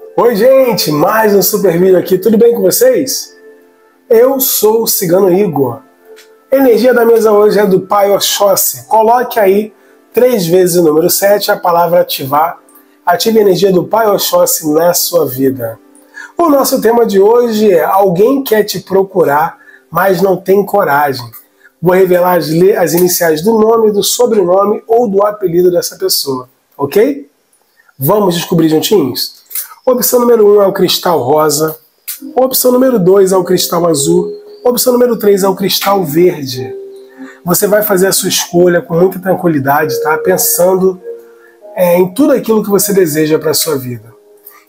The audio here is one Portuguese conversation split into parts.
Oi, gente, mais um super vídeo aqui, tudo bem com vocês? Eu sou o Cigano Igor. A energia da mesa hoje é do Pai Oxóssi. Coloque aí três vezes o número 7, a palavra ativar. Ative a energia do Pai Oxóssi na sua vida. O nosso tema de hoje é Alguém quer te procurar, mas não tem coragem. Vou revelar as, as iniciais do nome, do sobrenome ou do apelido dessa pessoa, ok? Vamos descobrir juntinhos? Opção número 1 um é o cristal rosa. Opção número 2 é o cristal azul. Opção número 3 é o cristal verde. Você vai fazer a sua escolha com muita tranquilidade, tá? Pensando é, em tudo aquilo que você deseja para a sua vida.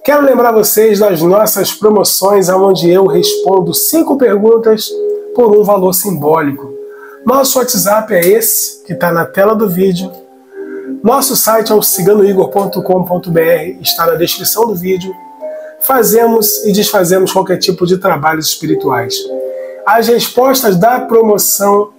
Quero lembrar vocês das nossas promoções, onde eu respondo cinco perguntas por um valor simbólico. Nosso WhatsApp é esse, que está na tela do vídeo. Nosso site é o ciganoigor.com.br, está na descrição do vídeo. Fazemos e desfazemos qualquer tipo de trabalhos espirituais. As respostas da promoção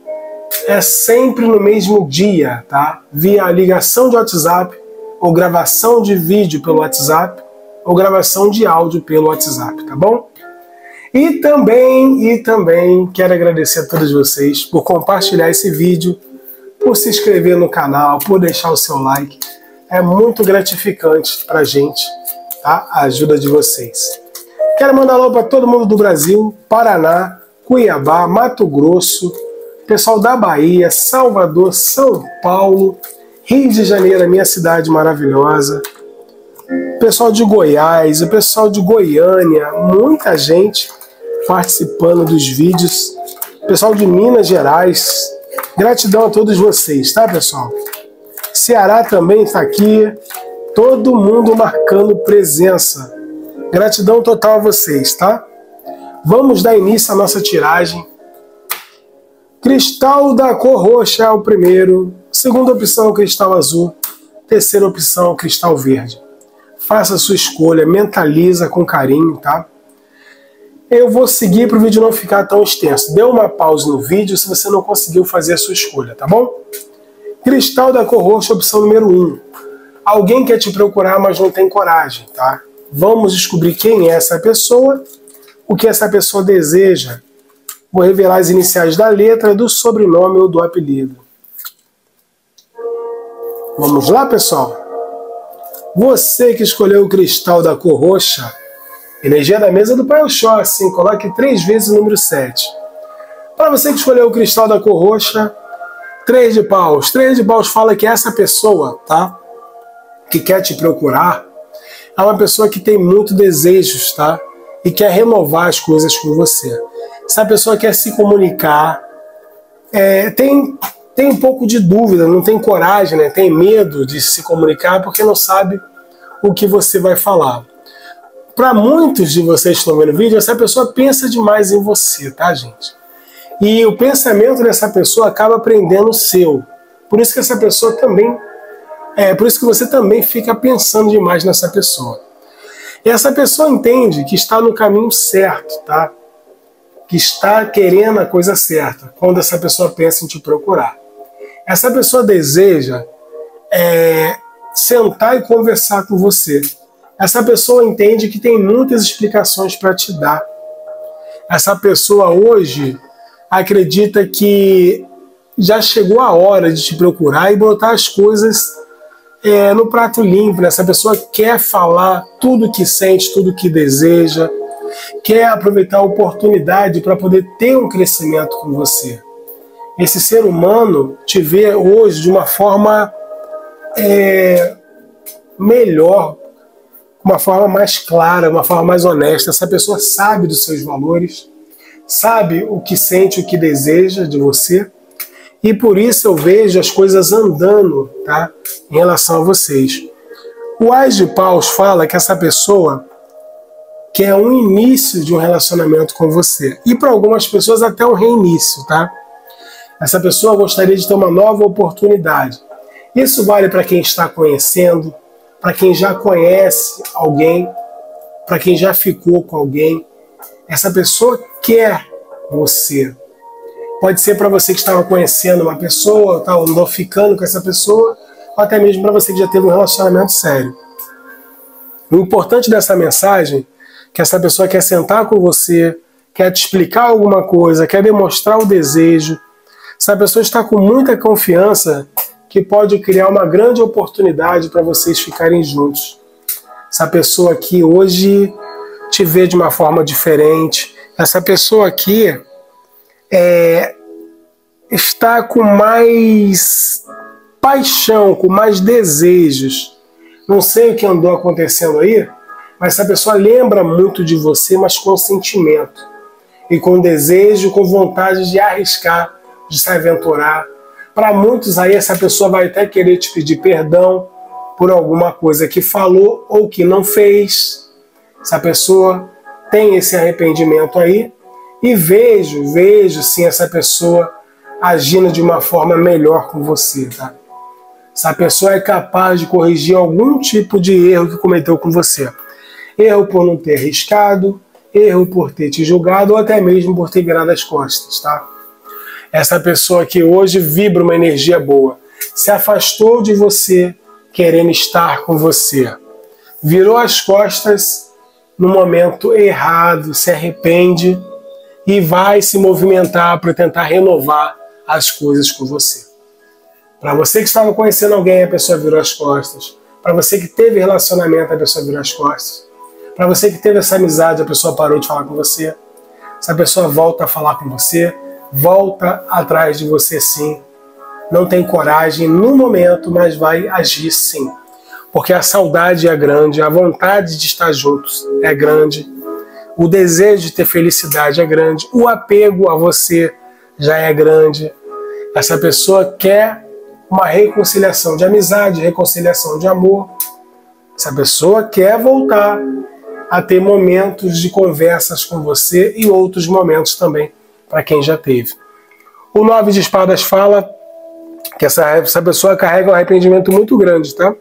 é sempre no mesmo dia, tá? Via ligação de WhatsApp ou gravação de vídeo pelo WhatsApp ou gravação de áudio pelo WhatsApp, tá bom? E também, e também quero agradecer a todos vocês por compartilhar esse vídeo, por se inscrever no canal, por deixar o seu like. É muito gratificante pra gente, tá? A ajuda de vocês. Quero mandar alô para todo mundo do Brasil, Paraná, Cuiabá, Mato Grosso, pessoal da Bahia, Salvador, São Paulo, Rio de Janeiro, a minha cidade maravilhosa, pessoal de Goiás, o pessoal de Goiânia, muita gente participando dos vídeos. Pessoal de Minas Gerais, gratidão a todos vocês, tá, pessoal? Ceará também está aqui, todo mundo marcando presença. Gratidão total a vocês, tá? Vamos dar início à nossa tiragem. Cristal da cor roxa é o primeiro. Segunda opção, cristal azul. Terceira opção, cristal verde. Faça a sua escolha, mentaliza com carinho, tá? Eu vou seguir para o vídeo não ficar tão extenso. Dê uma pausa no vídeo se você não conseguiu fazer a sua escolha, tá bom? Cristal da cor roxa, opção número 1. Um. Alguém quer te procurar, mas não tem coragem, tá? Vamos descobrir quem é essa pessoa, o que essa pessoa deseja. Vou revelar as iniciais da letra, do sobrenome ou do apelido. Vamos lá, pessoal? Você que escolheu o cristal da cor roxa, Energia da mesa do Pai Oxóssi, coloque três vezes o número 7. Para você que escolheu o cristal da cor roxa, três de paus. Três de paus fala que essa pessoa, tá? Que quer te procurar, é uma pessoa que tem muito desejos, tá? E quer renovar as coisas com você. Essa pessoa quer se comunicar, é, tem, tem um pouco de dúvida, não tem coragem, né? Tem medo de se comunicar porque não sabe o que você vai falar. Para muitos de vocês que estão vendo o vídeo, essa pessoa pensa demais em você, tá, gente? E o pensamento dessa pessoa acaba prendendo o seu. Por isso que essa pessoa também. É por isso que você também fica pensando demais nessa pessoa. E essa pessoa entende que está no caminho certo, tá? Que está querendo a coisa certa, quando essa pessoa pensa em te procurar. Essa pessoa deseja é, sentar e conversar com você essa pessoa entende que tem muitas explicações para te dar. Essa pessoa hoje acredita que já chegou a hora de te procurar e botar as coisas é, no prato limpo. Né? Essa pessoa quer falar tudo que sente, tudo que deseja, quer aproveitar a oportunidade para poder ter um crescimento com você. Esse ser humano te vê hoje de uma forma é, melhor, uma forma mais clara, uma forma mais honesta. Essa pessoa sabe dos seus valores, sabe o que sente, o que deseja de você, e por isso eu vejo as coisas andando, tá? Em relação a vocês. O Ais de Paus fala que essa pessoa quer um início de um relacionamento com você. E para algumas pessoas até um reinício, tá? Essa pessoa gostaria de ter uma nova oportunidade. Isso vale para quem está conhecendo, para quem já conhece alguém, para quem já ficou com alguém. Essa pessoa quer você. Pode ser para você que estava conhecendo uma pessoa, tá, andou ficando com essa pessoa, ou até mesmo para você que já teve um relacionamento sério. O importante dessa mensagem é que essa pessoa quer sentar com você, quer te explicar alguma coisa, quer demonstrar o desejo. Essa pessoa está com muita confiança que pode criar uma grande oportunidade para vocês ficarem juntos. Essa pessoa aqui hoje te vê de uma forma diferente. Essa pessoa aqui é, está com mais paixão, com mais desejos. Não sei o que andou acontecendo aí, mas essa pessoa lembra muito de você, mas com sentimento. E com desejo, com vontade de arriscar, de se aventurar. Para muitos aí, essa pessoa vai até querer te pedir perdão por alguma coisa que falou ou que não fez. Essa pessoa tem esse arrependimento aí. E vejo, vejo sim essa pessoa agindo de uma forma melhor com você, tá? Essa pessoa é capaz de corrigir algum tipo de erro que cometeu com você. Erro por não ter arriscado, erro por ter te julgado ou até mesmo por ter virado as costas, tá? Essa pessoa que hoje vibra uma energia boa, se afastou de você querendo estar com você, virou as costas no momento errado, se arrepende e vai se movimentar para tentar renovar as coisas com você. Para você que estava conhecendo alguém, a pessoa virou as costas. Para você que teve relacionamento, a pessoa virou as costas. Para você que teve essa amizade, a pessoa parou de falar com você. Essa pessoa volta a falar com você, volta atrás de você sim. Não tem coragem no momento, mas vai agir sim. Porque a saudade é grande, a vontade de estar juntos é grande, o desejo de ter felicidade é grande, o apego a você já é grande. Essa pessoa quer uma reconciliação de amizade, reconciliação de amor. Essa pessoa quer voltar a ter momentos de conversas com você e outros momentos também para quem já teve. O nove de espadas fala que essa, essa pessoa carrega um arrependimento muito grande, tá?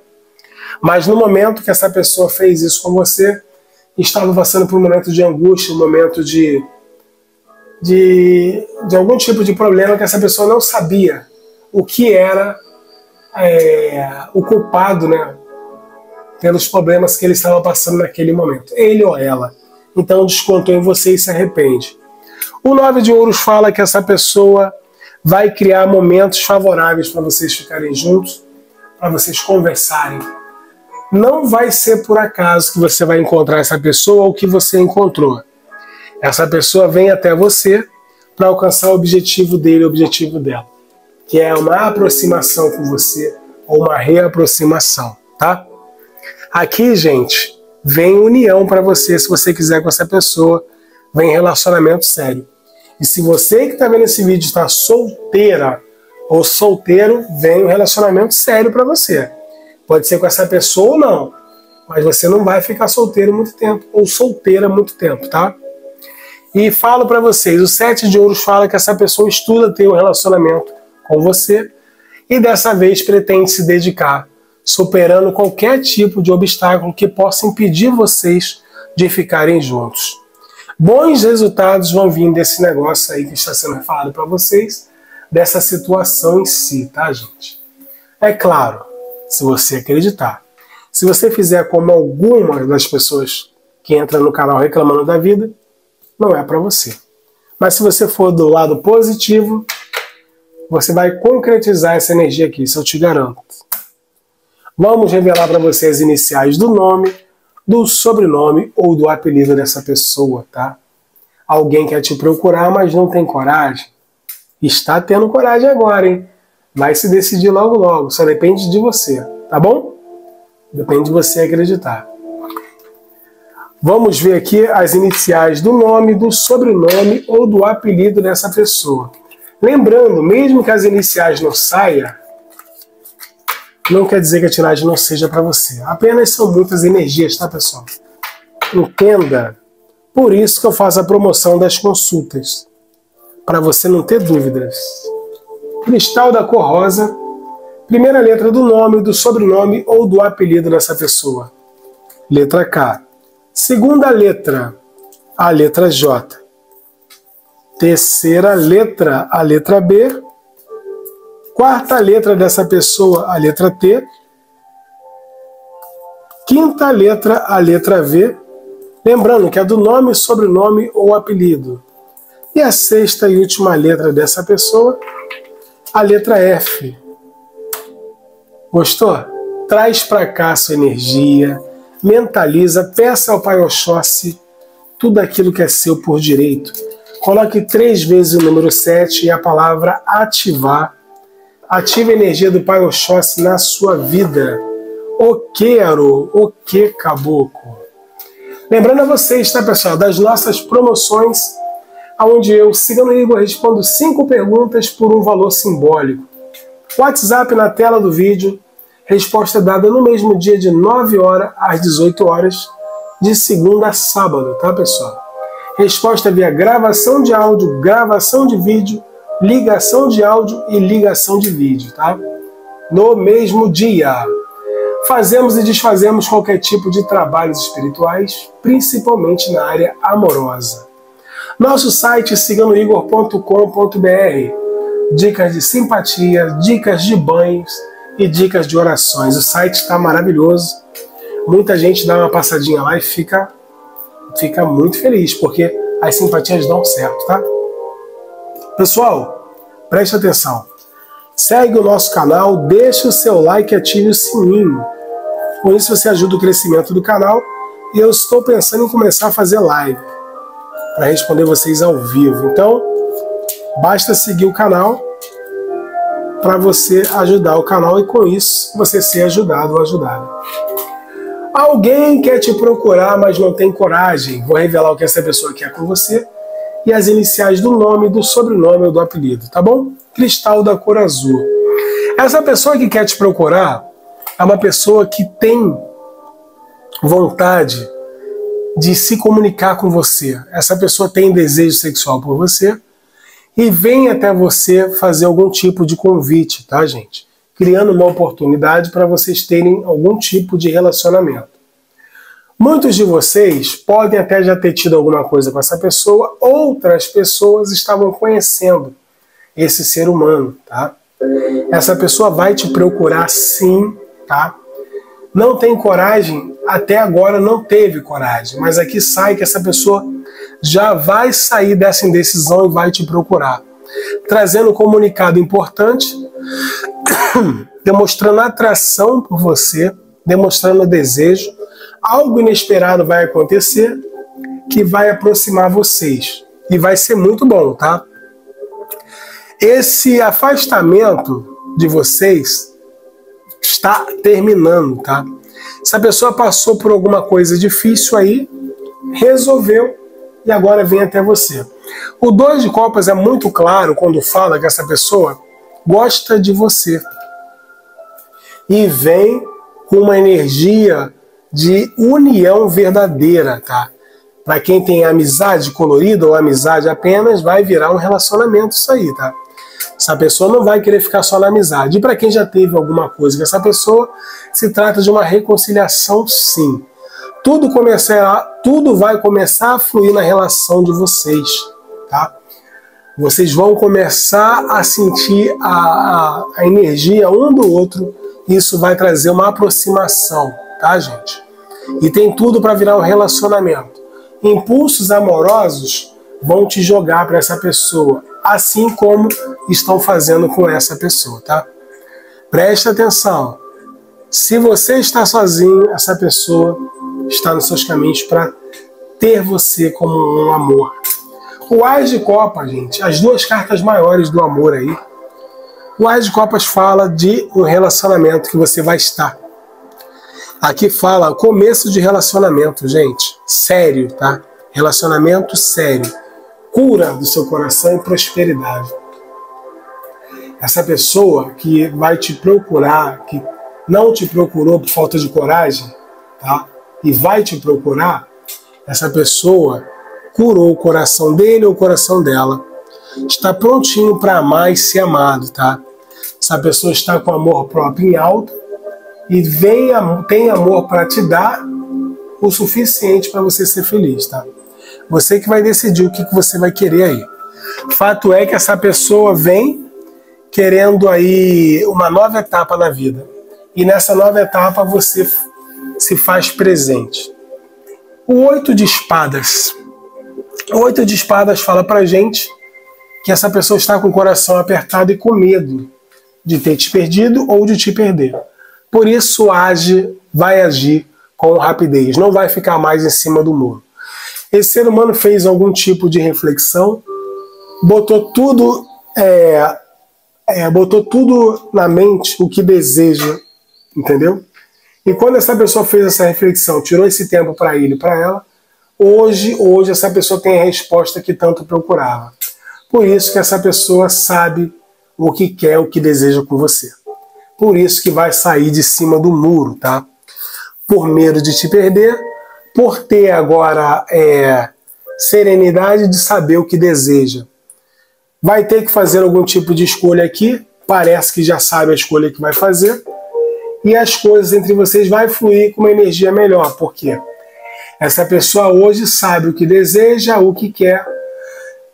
Mas no momento que essa pessoa fez isso com você, estava passando por um momento de angústia, um momento de, de, de algum tipo de problema que essa pessoa não sabia o que era é, o culpado, né? Pelos problemas que ele estava passando naquele momento, ele ou ela. Então descontou em você e se arrepende. O nove de ouros fala que essa pessoa vai criar momentos favoráveis para vocês ficarem juntos, para vocês conversarem. Não vai ser por acaso que você vai encontrar essa pessoa ou que você encontrou. Essa pessoa vem até você para alcançar o objetivo dele, o objetivo dela que é uma aproximação com você ou uma reaproximação, tá? Aqui, gente, vem união para você se você quiser com essa pessoa, vem relacionamento sério. E se você que está vendo esse vídeo está solteira ou solteiro, vem um relacionamento sério para você. Pode ser com essa pessoa ou não, mas você não vai ficar solteiro muito tempo ou solteira muito tempo, tá? E falo para vocês, o sete de ouros fala que essa pessoa estuda ter um relacionamento com você e dessa vez pretende se dedicar, superando qualquer tipo de obstáculo que possa impedir vocês de ficarem juntos. Bons resultados vão vir desse negócio aí que está sendo falado para vocês, dessa situação em si, tá, gente? É claro, se você acreditar. Se você fizer como algumas das pessoas que entram no canal reclamando da vida, não é para você. Mas se você for do lado positivo, você vai concretizar essa energia aqui, isso eu te garanto. Vamos revelar para você as iniciais do nome, do sobrenome ou do apelido dessa pessoa, tá? Alguém quer te procurar, mas não tem coragem. Está tendo coragem agora, hein? Vai se decidir logo logo, só depende de você, tá bom? Depende de você acreditar. Vamos ver aqui as iniciais do nome, do sobrenome ou do apelido dessa pessoa. Lembrando, mesmo que as iniciais não saiam, não quer dizer que a tiragem não seja para você. Apenas são muitas energias, tá, pessoal? Entenda. Por isso que eu faço a promoção das consultas. Para você não ter dúvidas. Cristal da cor rosa. Primeira letra do nome, do sobrenome ou do apelido dessa pessoa. Letra K. Segunda letra, a letra J. Terceira letra, a letra B. Quarta letra dessa pessoa, a letra T. quinta letra, a letra V, lembrando que é do nome, sobrenome ou apelido. E a sexta e última letra dessa pessoa, a letra F. Gostou? Traz para cá sua energia, mentaliza, peça ao Pai Oxóssi tudo aquilo que é seu por direito. Coloque três vezes o número 7 e a palavra ativar. Ative a energia do Pai Oxóssi na sua vida. O quero, o que caboclo. Lembrando a vocês, tá pessoal, das nossas promoções, onde eu, Cigano Igor, respondo cinco perguntas por um valor simbólico. WhatsApp na tela do vídeo, resposta dada no mesmo dia de 9 horas às 18 horas, de segunda a sábado, tá pessoal? Resposta via gravação de áudio, gravação de vídeo, ligação de áudio e ligação de vídeo, tá? No mesmo dia. Fazemos e desfazemos qualquer tipo de trabalhos espirituais, principalmente na área amorosa. Nosso site siganoigor.com.br. Dicas de simpatia, dicas de banhos e dicas de orações. O site está maravilhoso. Muita gente dá uma passadinha lá e fica, fica muito feliz, porque as simpatias dão certo, tá? Pessoal, preste atenção. Segue o nosso canal, deixe o seu like e ative o sininho. Com isso você ajuda o crescimento do canal e eu estou pensando em começar a fazer live para responder vocês ao vivo. Então, basta seguir o canal para você ajudar o canal e com isso você ser ajudado ou ajudada. Alguém quer te procurar, mas não tem coragem. Vou revelar o que essa pessoa quer com você e as iniciais do nome, do sobrenome ou do apelido, tá bom? Cristal da cor azul. Essa pessoa que quer te procurar é uma pessoa que tem vontade de se comunicar com você. Essa pessoa tem desejo sexual por você e vem até você fazer algum tipo de convite, tá, gente? Criando uma oportunidade para vocês terem algum tipo de relacionamento. Muitos de vocês podem até já ter tido alguma coisa com essa pessoa, outras pessoas estavam conhecendo esse ser humano, tá? Essa pessoa vai te procurar sim tá? Não tem coragem, até agora não teve coragem, mas aqui sai que essa pessoa já vai sair dessa indecisão e vai te procurar, trazendo um comunicado importante, demonstrando atração por você, demonstrando desejo, algo inesperado vai acontecer que vai aproximar vocês e vai ser muito bom, tá? Esse afastamento de vocês está terminando, tá? Se a pessoa passou por alguma coisa difícil aí, resolveu e agora vem até você. O dois de copas é muito claro quando fala que essa pessoa gosta de você e vem com uma energia de união verdadeira, tá? Para quem tem amizade colorida ou amizade apenas, vai virar um relacionamento isso aí, tá? Essa pessoa não vai querer ficar só na amizade. E para quem já teve alguma coisa com essa pessoa, se trata de uma reconciliação, sim. Tudo começará, tudo vai começar a fluir na relação de vocês, tá? Vocês vão começar a sentir a, a, a energia um do outro. Isso vai trazer uma aproximação, tá, gente? E tem tudo para virar um relacionamento. Impulsos amorosos vão te jogar para essa pessoa assim como estão fazendo com essa pessoa, tá? Preste atenção. Se você está sozinho, essa pessoa está nos seus caminhos para ter você como um amor. O Ás de Copas, gente, as duas cartas maiores do amor aí. O Ás de Copas fala de um relacionamento que você vai estar. Aqui fala começo de relacionamento, gente. Sério, tá? Relacionamento sério cura do seu coração e prosperidade. Essa pessoa que vai te procurar, que não te procurou por falta de coragem, tá? E vai te procurar, essa pessoa curou o coração dele ou o coração dela. Está prontinho para amar e ser amado, tá? Essa pessoa está com amor próprio em alta e vem, tem amor para te dar o suficiente para você ser feliz, tá? Você que vai decidir o que, que você vai querer aí. Fato é que essa pessoa vem querendo aí uma nova etapa na vida. E nessa nova etapa você se faz presente. O oito de espadas. O oito de espadas fala pra gente que essa pessoa está com o coração apertado e com medo de ter te perdido ou de te perder. Por isso age, vai agir com rapidez, não vai ficar mais em cima do muro. Esse ser humano fez algum tipo de reflexão, botou tudo, é, é, botou tudo na mente o que deseja, entendeu? E quando essa pessoa fez essa reflexão, tirou esse tempo para ele, para ela, hoje, hoje essa pessoa tem a resposta que tanto procurava. Por isso que essa pessoa sabe o que quer, o que deseja com você. Por isso que vai sair de cima do muro, tá? Por medo de te perder, por ter agora é, serenidade de saber o que deseja. Vai ter que fazer algum tipo de escolha aqui, parece que já sabe a escolha que vai fazer, e as coisas entre vocês vai fluir com uma energia melhor, porque essa pessoa hoje sabe o que deseja, o que quer,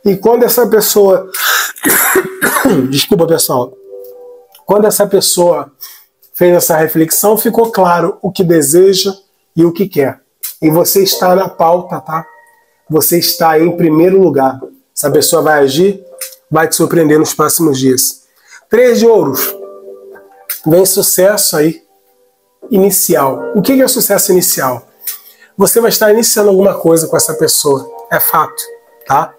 e quando essa pessoa. Desculpa, pessoal. Quando essa pessoa fez essa reflexão, ficou claro o que deseja e o que quer. E você está na pauta, tá? Você está em primeiro lugar. Essa pessoa vai agir, vai te surpreender nos próximos dias. Três de ouros. Vem sucesso aí inicial. O que é sucesso inicial? Você vai estar iniciando alguma coisa com essa pessoa. É fato, tá?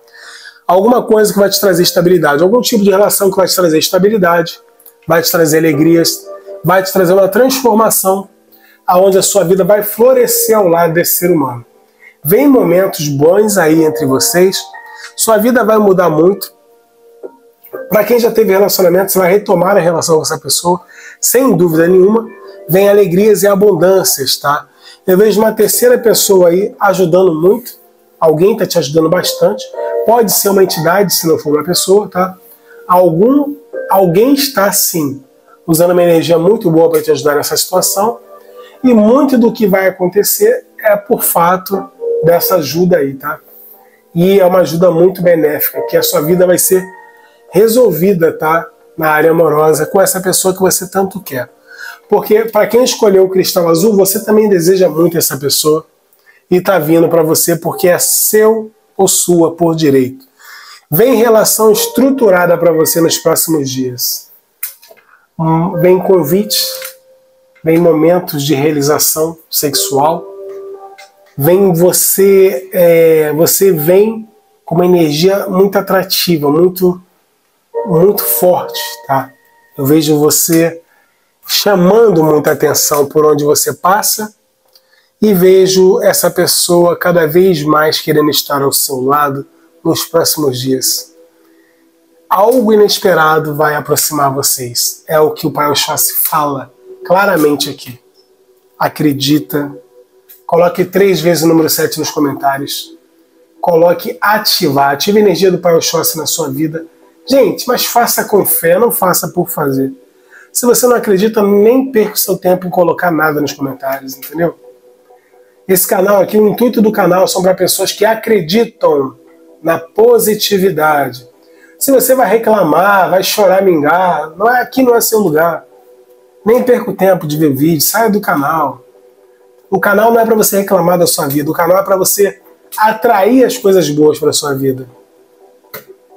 Alguma coisa que vai te trazer estabilidade, algum tipo de relação que vai te trazer estabilidade, vai te trazer alegrias, vai te trazer uma transformação aonde a sua vida vai florescer ao lado desse ser humano. Vem momentos bons aí entre vocês, sua vida vai mudar muito. Para quem já teve relacionamento, você vai retomar a relação com essa pessoa, sem dúvida nenhuma. Vem alegrias e abundâncias, tá? Eu vejo uma terceira pessoa aí ajudando muito, alguém está te ajudando bastante. Pode ser uma entidade, se não for uma pessoa, tá? Algum alguém está sim usando uma energia muito boa para te ajudar nessa situação. E muito do que vai acontecer é por fato dessa ajuda aí, tá? E é uma ajuda muito benéfica, que a sua vida vai ser resolvida, tá? Na área amorosa com essa pessoa que você tanto quer. Porque para quem escolheu o cristal azul, você também deseja muito essa pessoa e tá vindo para você porque é seu ou sua por direito. Vem relação estruturada para você nos próximos dias. Hum, vem convite, vem momentos de realização sexual. Vem você, é, você vem com uma energia muito atrativa, muito, muito forte, tá? Eu vejo você chamando muita atenção por onde você passa e vejo essa pessoa cada vez mais querendo estar ao seu lado nos próximos dias. Algo inesperado vai aproximar vocês. É o que o Pai Oxóssi fala claramente aqui. Acredita. Coloque três vezes o número 7 nos comentários. Coloque ativar. Ative a energia do Pai Oxóssi na sua vida. Gente, mas faça com fé, não faça por fazer. Se você não acredita, nem perca seu tempo em colocar nada nos comentários, entendeu? Esse canal aqui, o intuito do canal são para pessoas que acreditam na positividade. Se você vai reclamar, vai chorar, mingar, não é aqui não é seu lugar. Nem perca o tempo de ver vídeo, saia do canal. O canal não é para você reclamar da sua vida, o canal é para você atrair as coisas boas para sua vida.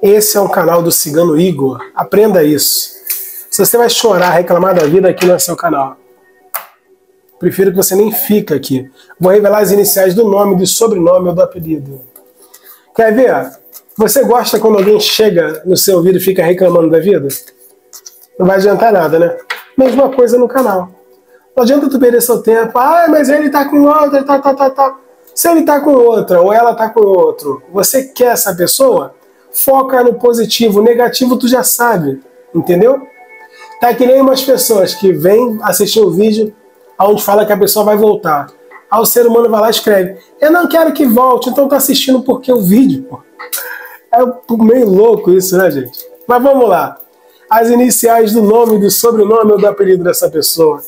Esse é um canal do Cigano Igor. Aprenda isso. Se você vai chorar, reclamar da vida, aqui não é seu canal. Prefiro que você nem fique aqui. Vou revelar as iniciais do nome, do sobrenome ou do apelido. Quer ver? Você gosta quando alguém chega no seu ouvido e fica reclamando da vida? Não vai adiantar nada, né? Mesma coisa no canal. Não adianta tu perder seu tempo. Ah, mas ele tá com outra, tá, tá, tá, tá. Se ele tá com outra ou ela tá com outro, você quer essa pessoa? Foca no positivo. O negativo tu já sabe, entendeu? Tá que nem umas pessoas que vêm assistir um vídeo onde fala que a pessoa vai voltar. Aí o ser humano vai lá e escreve: Eu não quero que volte, então tá assistindo porque o vídeo. Pô. É meio louco isso, né, gente? Mas vamos lá. As iniciais do nome, do sobrenome ou do apelido dessa pessoa.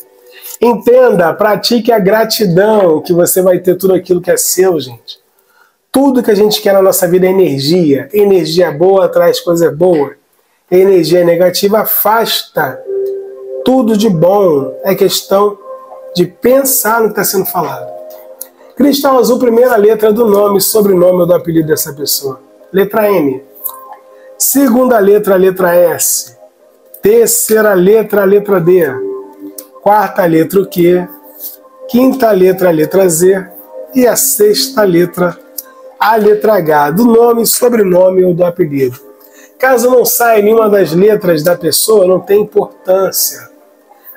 Entenda, pratique a gratidão, que você vai ter tudo aquilo que é seu, gente. Tudo que a gente quer na nossa vida é energia. Energia boa traz coisa boa. Energia negativa afasta tudo de bom. É questão de pensar no que está sendo falado. Cristal azul, primeira letra do nome, sobrenome ou do apelido dessa pessoa. Letra N. Segunda letra, letra S. Terceira letra, letra D. Quarta letra, o Q. Quinta letra, letra Z. E a sexta letra, a letra H, do nome, sobrenome ou do apelido. Caso não saia nenhuma das letras da pessoa, não tem importância.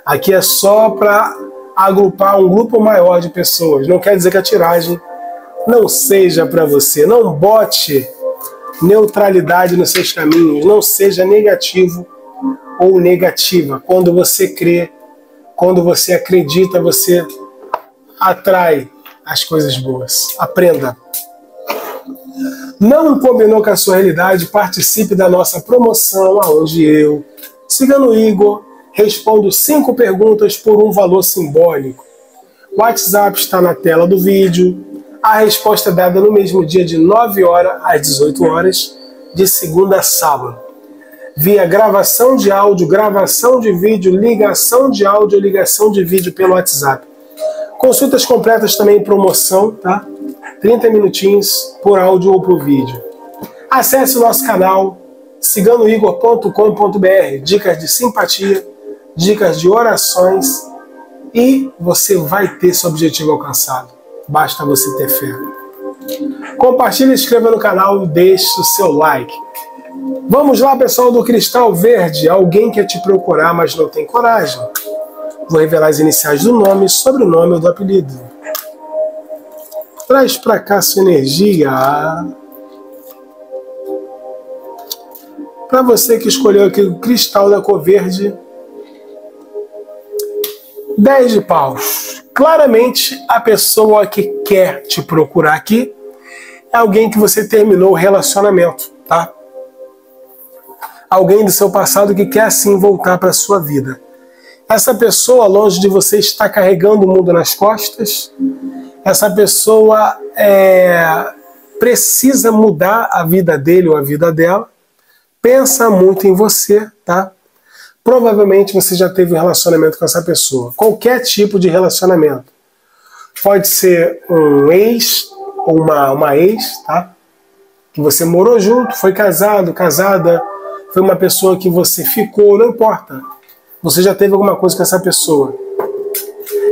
Aqui é só para agrupar um grupo maior de pessoas. Não quer dizer que a tiragem não seja para você. Não bote neutralidade nos seus caminhos. Não seja negativo ou negativa. Quando você crê, quando você acredita, você atrai as coisas boas. Aprenda. Não combinou com a sua realidade? Participe da nossa promoção, aonde eu, Cigano Igor, respondo cinco perguntas por um valor simbólico. O WhatsApp está na tela do vídeo. A resposta é dada no mesmo dia de 9 horas às 18 horas, de segunda a sábado. Via gravação de áudio, gravação de vídeo, ligação de áudio, ligação de vídeo pelo WhatsApp. Consultas completas também em promoção, tá? 30 minutinhos por áudio ou por vídeo. Acesse o nosso canal ciganoigor.com.br, dicas de simpatia, dicas de orações e você vai ter seu objetivo alcançado. Basta você ter fé. Compartilhe, inscreva no canal e deixe o seu like. Vamos lá, pessoal do Cristal Verde. Alguém quer te procurar, mas não tem coragem. Vou revelar as iniciais do nome, sobrenome ou do apelido. Traz para cá sua energia. Para você que escolheu aqui o cristal da cor verde, 10 de paus. Claramente, a pessoa que quer te procurar aqui é alguém que você terminou o relacionamento, tá? Alguém do seu passado que quer assim voltar para a sua vida. Essa pessoa, longe de você, está carregando o mundo nas costas. Essa pessoa é, precisa mudar a vida dele ou a vida dela. Pensa muito em você, tá? Provavelmente você já teve um relacionamento com essa pessoa. Qualquer tipo de relacionamento. Pode ser um ex ou uma, uma ex, tá? Que você morou junto, foi casado, casada, foi uma pessoa que você ficou, não importa. Você já teve alguma coisa com essa pessoa.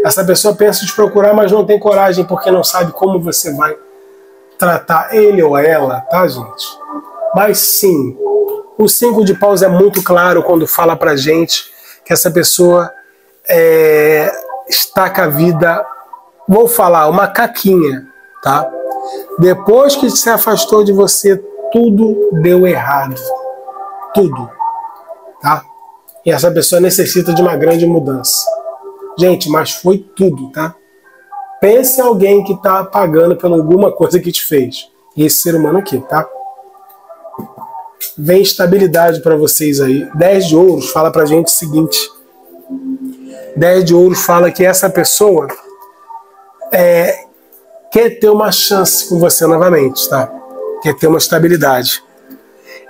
Essa pessoa pensa em te procurar, mas não tem coragem porque não sabe como você vai tratar ele ou ela, tá, gente? Mas sim, o cinco de paus é muito claro quando fala pra gente que essa pessoa é, está com a vida, vou falar, uma caquinha, tá? Depois que se afastou de você, tudo deu errado. Tudo. Tá? E essa pessoa necessita de uma grande mudança. Gente, mas foi tudo, tá? Pense em alguém que está pagando por alguma coisa que te fez. E esse ser humano aqui, tá? Vem estabilidade para vocês aí. 10 de ouros fala para gente o seguinte: 10 de ouros fala que essa pessoa é, quer ter uma chance com você novamente, tá? Quer ter uma estabilidade.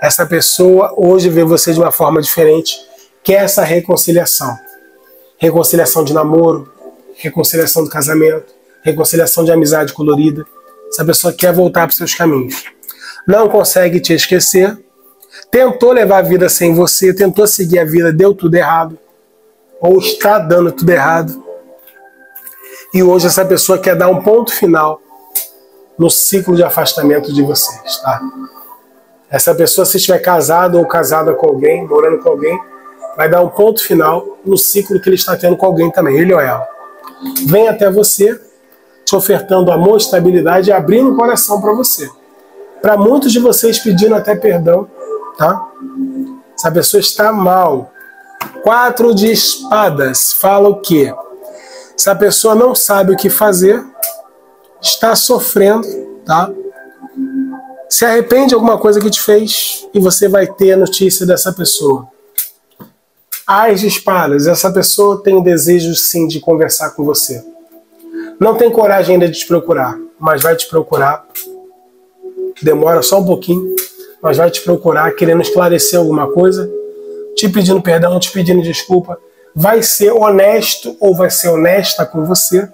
Essa pessoa hoje vê você de uma forma diferente, quer essa reconciliação. Reconciliação de namoro, reconciliação do casamento, reconciliação de amizade colorida. Essa pessoa quer voltar para seus caminhos. Não consegue te esquecer, tentou levar a vida sem você, tentou seguir a vida, deu tudo errado, ou está dando tudo errado. E hoje essa pessoa quer dar um ponto final no ciclo de afastamento de vocês, tá? Essa pessoa, se estiver casado ou casada com alguém, morando com alguém, vai dar um ponto final no ciclo que ele está tendo com alguém também, ele ou ela. Vem até você, te ofertando amor, estabilidade e abrindo o coração para você. Para muitos de vocês pedindo até perdão tá? Essa pessoa está mal. Quatro de espadas fala o quê? Se a pessoa não sabe o que fazer, está sofrendo, tá? Se arrepende de alguma coisa que te fez e você vai ter a notícia dessa pessoa. As de espadas, essa pessoa tem desejo sim de conversar com você. Não tem coragem ainda de te procurar, mas vai te procurar. Demora só um pouquinho mas vai te procurar querendo esclarecer alguma coisa, te pedindo perdão, te pedindo desculpa, vai ser honesto ou vai ser honesta com você,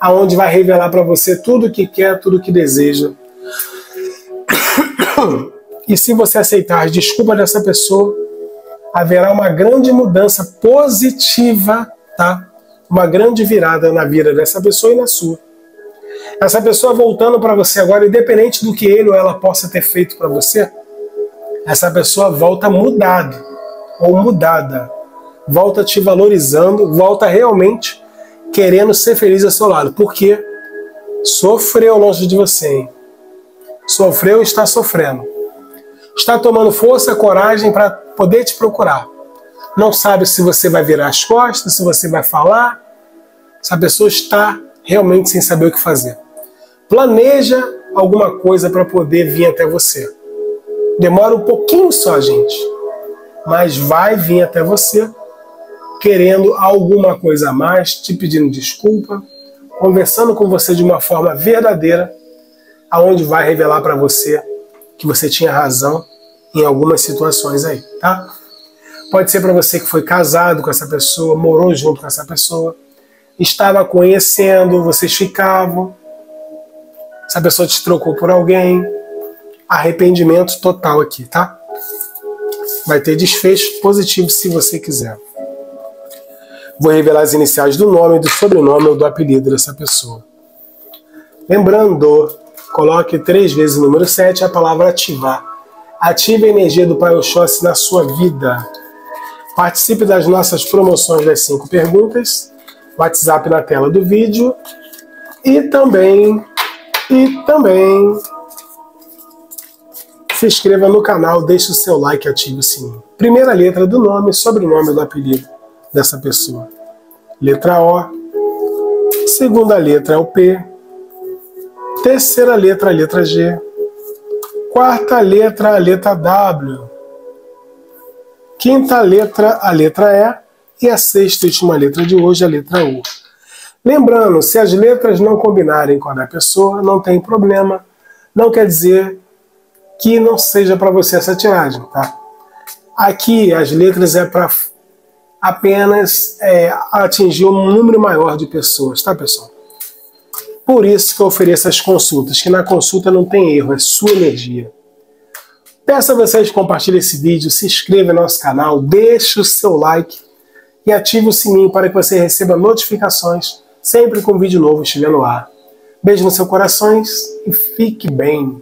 aonde vai revelar para você tudo o que quer, tudo o que deseja. E se você aceitar as desculpas dessa pessoa, haverá uma grande mudança positiva, tá? Uma grande virada na vida dessa pessoa e na sua. Essa pessoa voltando para você agora, independente do que ele ou ela possa ter feito para você, essa pessoa volta mudado ou mudada, volta te valorizando, volta realmente querendo ser feliz ao seu lado, porque sofreu longe de você, hein? sofreu e está sofrendo, está tomando força, coragem para poder te procurar. Não sabe se você vai virar as costas, se você vai falar. Essa pessoa está realmente sem saber o que fazer. Planeja alguma coisa para poder vir até você. Demora um pouquinho só, gente, mas vai vir até você querendo alguma coisa a mais, te pedindo desculpa, conversando com você de uma forma verdadeira, aonde vai revelar para você que você tinha razão em algumas situações aí, tá? Pode ser para você que foi casado com essa pessoa, morou junto com essa pessoa, estava conhecendo, vocês ficavam, essa pessoa te trocou por alguém, arrependimento total aqui, tá? Vai ter desfecho positivo se você quiser. Vou revelar as iniciais do nome, do sobrenome ou do apelido dessa pessoa. Lembrando, coloque três vezes o número 7 a palavra ativar. Ative a energia do Pai Oxóssi na sua vida. Participe das nossas promoções das cinco perguntas. WhatsApp na tela do vídeo. E também e também se inscreva no canal, deixe o seu like e ative o sininho. Primeira letra do nome, sobrenome do apelido dessa pessoa. Letra O. Segunda letra é o P. Terceira letra, a letra G. Quarta letra, a letra W. Quinta letra, a letra E. E a sexta e última letra de hoje, a letra U. Lembrando, se as letras não combinarem com a da pessoa, não tem problema. Não quer dizer que não seja para você essa tiragem, tá? Aqui as letras é para apenas é, atingir um número maior de pessoas, tá, pessoal? Por isso que eu ofereço as consultas, que na consulta não tem erro, é sua energia. Peço a vocês que compartilhem esse vídeo, se inscreva no nosso canal, deixe o seu like e ative o sininho para que você receba notificações sempre com vídeo novo estiver no ar. Beijo nos seus corações e fique bem.